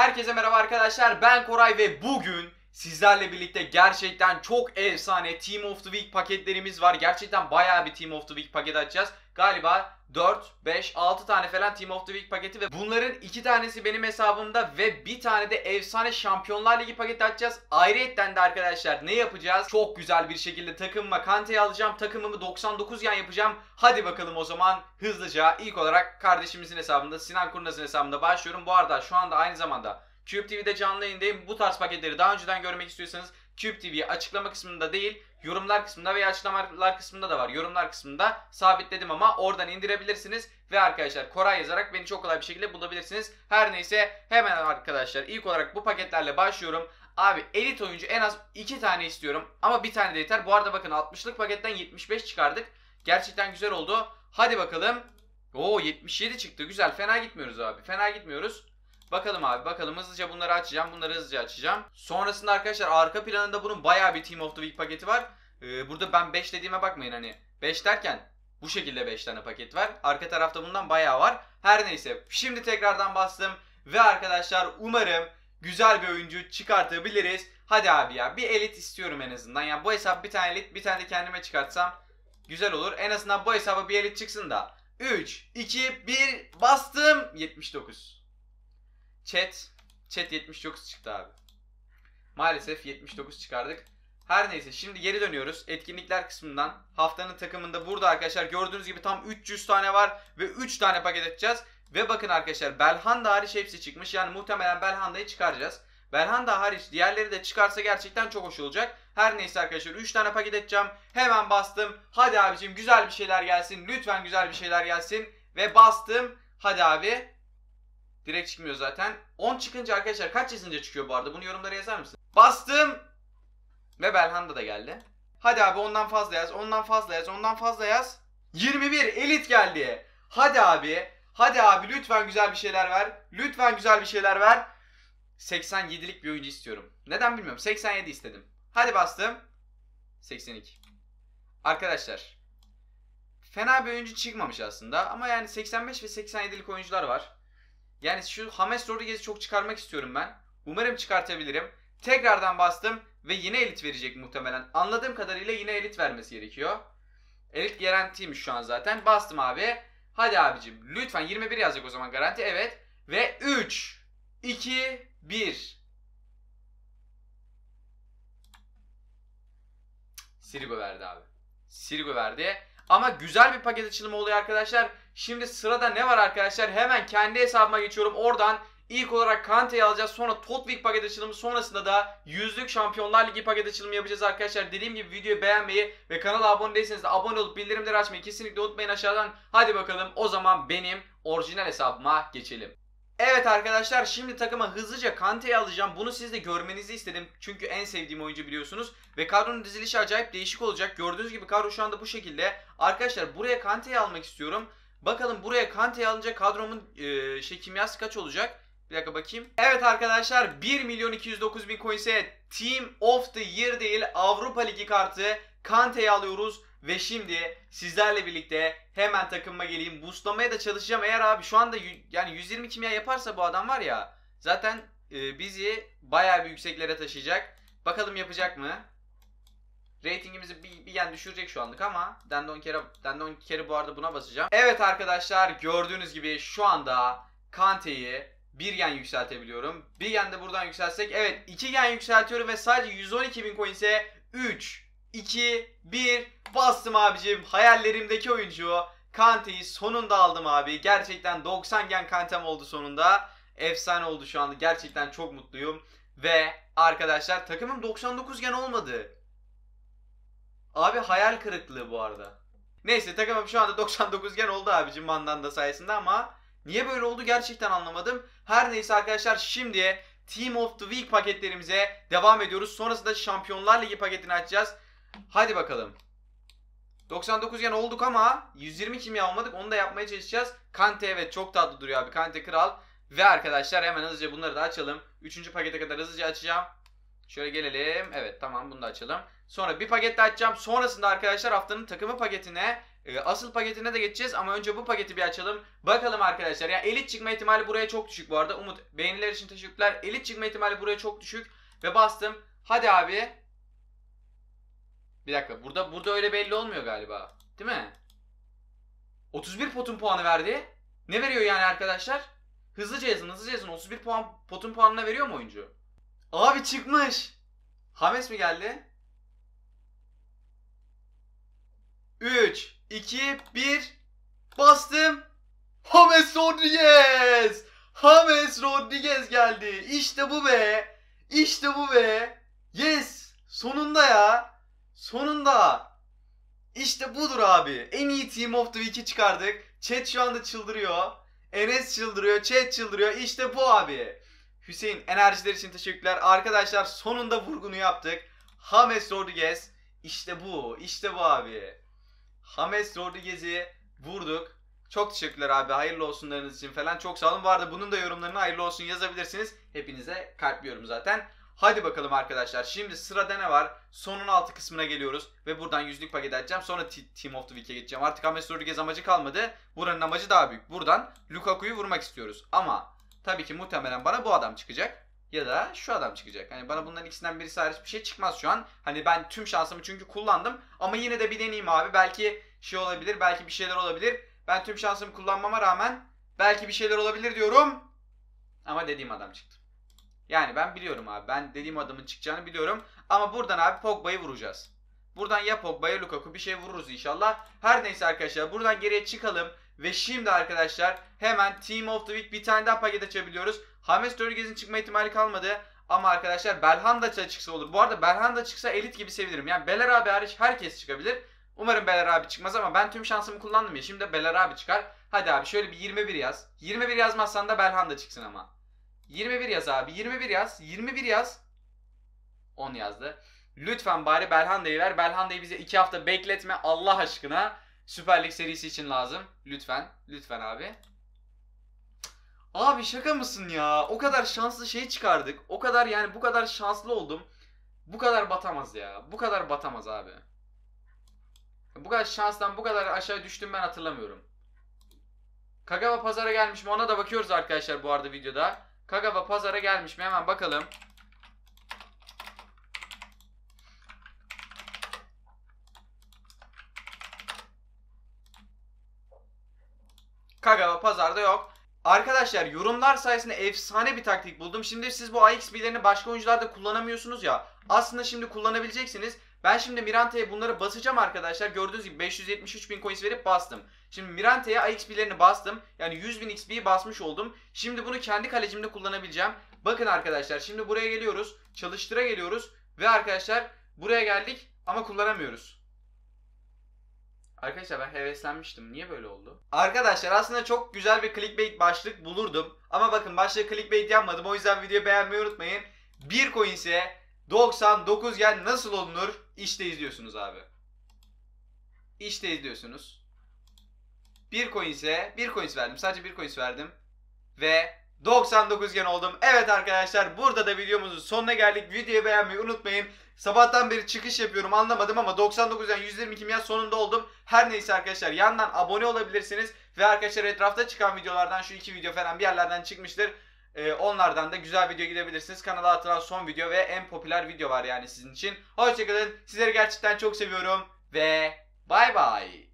Herkese merhaba arkadaşlar. Ben Koray ve bugün sizlerle birlikte gerçekten çok efsane Team of the Week paketlerimiz var. Gerçekten bayağı bir Team of the Week paket açacağız. Galiba 4, 5, 6 tane falan Team of the Week paketi ve bunların 2 tanesi benim hesabımda ve bir tane de efsane Şampiyonlar Ligi paketi açacağız. Ayrıyetten de arkadaşlar ne yapacağız? Çok güzel bir şekilde takımıma Kante'yi alacağım. Takımımı 99 yan yapacağım. Hadi bakalım o zaman hızlıca ilk olarak kardeşimizin hesabında Sinan Kurnaz'ın hesabında başlıyorum. Bu arada şu anda aynı zamanda Cube TV'de canlı yayındayım. Bu tarz paketleri daha önceden görmek istiyorsanız Cube TV'yi açıklama kısmında değil yorumlar kısmında veya açıklamalar kısmında da var. Yorumlar kısmında sabitledim ama oradan indirebilirsiniz. Ve arkadaşlar Koray yazarak beni çok kolay bir şekilde bulabilirsiniz. Her neyse hemen arkadaşlar ilk olarak bu paketlerle başlıyorum. Abi elit oyuncu en az 2 tane istiyorum ama bir tane de yeter. Bu arada bakın 60'lık paketten 75 çıkardık. Gerçekten güzel oldu. Hadi bakalım. Oo 77 çıktı. Güzel. Fena gitmiyoruz abi. Fena gitmiyoruz. Bakalım abi bakalım hızlıca bunları açacağım. Bunları hızlıca açacağım. Sonrasında arkadaşlar arka planında bunun bayağı bir Team of the Week paketi var. Ee, burada ben 5 dediğime bakmayın hani. 5 derken bu şekilde 5 tane paket var. Arka tarafta bundan bayağı var. Her neyse şimdi tekrardan bastım. Ve arkadaşlar umarım güzel bir oyuncu çıkartabiliriz. Hadi abi ya bir elit istiyorum en azından. Yani bu hesap bir tane elit bir tane de kendime çıkartsam güzel olur. En azından bu hesaba bir elit çıksın da. 3, 2, 1 bastım. 79. Chat. Chat 79 çıktı abi. Maalesef 79 çıkardık. Her neyse şimdi geri dönüyoruz etkinlikler kısmından. Haftanın takımında burada arkadaşlar gördüğünüz gibi tam 300 tane var ve 3 tane paket açacağız. Ve bakın arkadaşlar Belhanda hariç hepsi çıkmış. Yani muhtemelen Belhanda'yı çıkaracağız. Belhanda hariç diğerleri de çıkarsa gerçekten çok hoş olacak. Her neyse arkadaşlar 3 tane paket edeceğim. Hemen bastım. Hadi abicim güzel bir şeyler gelsin. Lütfen güzel bir şeyler gelsin. Ve bastım. Hadi abi. Direkt çıkmıyor zaten. 10 çıkınca arkadaşlar kaç yazınca çıkıyor bu arada? Bunu yorumlara yazar mısın? Bastım. Ve Belhanda da geldi. Hadi abi ondan fazla yaz. Ondan fazla yaz. Ondan fazla yaz. 21 elit geldi. Hadi abi. Hadi abi lütfen güzel bir şeyler ver. Lütfen güzel bir şeyler ver. 87'lik bir oyuncu istiyorum. Neden bilmiyorum. 87 istedim. Hadi bastım. 82. Arkadaşlar. Fena bir oyuncu çıkmamış aslında. Ama yani 85 ve 87'lik oyuncular var. Yani şu James Rodriguez'i çok çıkarmak istiyorum ben. Umarım çıkartabilirim. Tekrardan bastım ve yine elit verecek muhtemelen. Anladığım kadarıyla yine elit vermesi gerekiyor. Elit garantiymiş şu an zaten. Bastım abi. Hadi abicim lütfen 21 yazacak o zaman garanti. Evet. Ve 3, 2, 1. Sirigo verdi abi. Sirigo verdi. Ama güzel bir paket açılımı oluyor arkadaşlar. Şimdi sırada ne var arkadaşlar? Hemen kendi hesabıma geçiyorum. Oradan ilk olarak Kante'yi alacağız. Sonra Totwig paket açılımı. Sonrasında da yüzlük Şampiyonlar Ligi paket açılımı yapacağız arkadaşlar. Dediğim gibi videoyu beğenmeyi ve kanala abone değilseniz de abone olup bildirimleri açmayı kesinlikle unutmayın aşağıdan. Hadi bakalım o zaman benim orijinal hesabıma geçelim. Evet arkadaşlar şimdi takıma hızlıca Kante'yi alacağım. Bunu siz de görmenizi istedim. Çünkü en sevdiğim oyuncu biliyorsunuz. Ve kadronun dizilişi acayip değişik olacak. Gördüğünüz gibi kadro şu anda bu şekilde. Arkadaşlar buraya Kante'yi almak istiyorum. Bakalım buraya Kante'yi alınca kadromun e, şey kimyası kaç olacak? Bir dakika bakayım. Evet arkadaşlar 1 milyon 209 bin coins'e Team of the Year değil Avrupa Ligi kartı Kante'yi alıyoruz. Ve şimdi sizlerle birlikte hemen takımıma geleyim. Boostlamaya da çalışacağım. Eğer abi şu anda yani 120 kimya yaparsa bu adam var ya zaten e, bizi bayağı bir yükseklere taşıyacak. Bakalım yapacak mı? Ratingimizi bir, bir yen düşürecek şu anlık ama Dendon kere, Dendon kere bu arada buna basacağım. Evet arkadaşlar gördüğünüz gibi şu anda Kante'yi bir yen yükseltebiliyorum. Bir yen de buradan yükselsek evet iki yen yükseltiyorum ve sadece 112 bin coin ise 3, 2, 1 bastım abicim. Hayallerimdeki oyuncu Kante'yi sonunda aldım abi. Gerçekten 90 gen Kante'm oldu sonunda. Efsane oldu şu anda. Gerçekten çok mutluyum. Ve arkadaşlar takımım 99 gen olmadı. Abi hayal kırıklığı bu arada. Neyse takımım şu anda 99 gen oldu abicim Mandanda sayesinde ama niye böyle oldu gerçekten anlamadım. Her neyse arkadaşlar şimdi Team of the Week paketlerimize devam ediyoruz. Sonrasında Şampiyonlar Ligi paketini açacağız. Hadi bakalım. 99 gen olduk ama 120 kimya olmadık. Onu da yapmaya çalışacağız. Kante evet çok tatlı duruyor abi. Kante kral. Ve arkadaşlar hemen hızlıca bunları da açalım. Üçüncü pakete kadar hızlıca açacağım. Şöyle gelelim. Evet tamam bunu da açalım. Sonra bir paket daha açacağım. Sonrasında arkadaşlar haftanın takımı paketine e, asıl paketine de geçeceğiz ama önce bu paketi bir açalım. Bakalım arkadaşlar. Ya elit çıkma ihtimali buraya çok düşük bu arada. Umut beğeniler için teşekkürler. Elit çıkma ihtimali buraya çok düşük ve bastım. Hadi abi. Bir dakika. Burada burada öyle belli olmuyor galiba. Değil mi? 31 potun puanı verdi. Ne veriyor yani arkadaşlar? Hızlıca yazın, hızlıca yazın. 31 puan potun puanına veriyor mu oyuncu? Abi çıkmış. Hames mi geldi? 3, 2, 1. Bastım. James Rodriguez. James Rodriguez geldi. İşte bu be. İşte bu be. Yes. Sonunda ya. Sonunda. İşte budur abi. En iyi Team of the Week'i çıkardık. Chat şu anda çıldırıyor. Enes çıldırıyor. Chat çıldırıyor. İşte bu abi. Hüseyin enerjiler için teşekkürler. Arkadaşlar sonunda vurgunu yaptık. James Rodriguez. İşte bu. İşte bu abi. James Rodriguez'i vurduk. Çok teşekkürler abi. Hayırlı olsunlarınız için falan. Çok sağ olun. Bu arada bunun da yorumlarını hayırlı olsun yazabilirsiniz. Hepinize kalpliyorum zaten. Hadi bakalım arkadaşlar. Şimdi sırada ne var? Sonun altı kısmına geliyoruz. Ve buradan yüzlük paket açacağım. Sonra Team of the Week'e geçeceğim. Artık James Rodriguez amacı kalmadı. Buranın amacı daha büyük. Buradan Lukaku'yu vurmak istiyoruz. Ama tabii ki muhtemelen bana bu adam çıkacak. Ya da şu adam çıkacak. Hani bana bunların ikisinden birisi hariç bir şey çıkmaz şu an. Hani ben tüm şansımı çünkü kullandım. Ama yine de bir deneyeyim abi. Belki şey olabilir. Belki bir şeyler olabilir. Ben tüm şansımı kullanmama rağmen belki bir şeyler olabilir diyorum. Ama dediğim adam çıktı. Yani ben biliyorum abi. Ben dediğim adamın çıkacağını biliyorum. Ama buradan abi Pogba'yı vuracağız. Buradan ya Pogba'ya Lukaku bir şey vururuz inşallah. Her neyse arkadaşlar buradan geriye çıkalım. Ve şimdi arkadaşlar hemen Team of the Week bir tane daha paket açabiliyoruz. James Rodriguez'in çıkma ihtimali kalmadı. Ama arkadaşlar Belhanda çıksa olur. Bu arada Belhanda çıksa elit gibi sevinirim. Yani Beler abi hariç herkes çıkabilir. Umarım Beler abi çıkmaz ama ben tüm şansımı kullandım ya. Şimdi de Beler abi çıkar. Hadi abi şöyle bir 21 yaz. 21 yazmazsan da Belhanda çıksın ama. 21 yaz abi. 21 yaz. 21 yaz. 10 yazdı. Lütfen bari Belhanda'yı ver. Belhanda'yı bize 2 hafta bekletme Allah aşkına. Süper Lig serisi için lazım. Lütfen. Lütfen abi. Abi şaka mısın ya? O kadar şanslı şey çıkardık. O kadar yani bu kadar şanslı oldum. Bu kadar batamaz ya. Bu kadar batamaz abi. Bu kadar şanstan bu kadar aşağı düştüm ben hatırlamıyorum. Kagawa pazara gelmiş mi ona da bakıyoruz arkadaşlar bu arada videoda. Kagawa pazara gelmiş mi hemen bakalım. Kagawa pazarda yok. Arkadaşlar yorumlar sayesinde efsane bir taktik buldum. Şimdi siz bu AXB'lerini başka oyuncularda kullanamıyorsunuz ya. Aslında şimdi kullanabileceksiniz. Ben şimdi Mirante'ye bunları basacağım arkadaşlar. Gördüğünüz gibi 573 bin coins verip bastım. Şimdi Mirante'ye AXB'lerini bastım. Yani 100 bin XP'yi basmış oldum. Şimdi bunu kendi kalecimde kullanabileceğim. Bakın arkadaşlar şimdi buraya geliyoruz. Çalıştıra geliyoruz. Ve arkadaşlar buraya geldik ama kullanamıyoruz. Arkadaşlar ben heveslenmiştim. Niye böyle oldu? Arkadaşlar aslında çok güzel bir clickbait başlık bulurdum. Ama bakın başlığı clickbait yapmadım. O yüzden videoyu beğenmeyi unutmayın. 1 coins'e 99 yen nasıl olunur? İşte izliyorsunuz abi. İşte izliyorsunuz. 1 coins'e 1 coins verdim. Sadece 1 coins verdim. Ve 99 gen oldum. Evet arkadaşlar burada da videomuzun sonuna geldik. Videoyu beğenmeyi unutmayın. Sabahtan beri çıkış yapıyorum anlamadım ama 99'dan 122 milyon sonunda oldum. Her neyse arkadaşlar yandan abone olabilirsiniz. Ve arkadaşlar etrafta çıkan videolardan şu iki video falan bir yerlerden çıkmıştır. Ee, onlardan da güzel video gidebilirsiniz. Kanala atılan son video ve en popüler video var yani sizin için. Hoşçakalın. Sizleri gerçekten çok seviyorum. Ve bay bay.